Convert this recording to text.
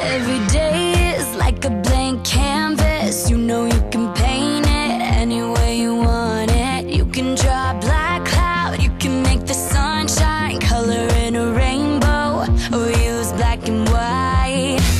Every day is like a blank canvas. You know you can paint it any way you want it. You can draw a black cloud, you can make the sunshine, color in a rainbow, or use black and white.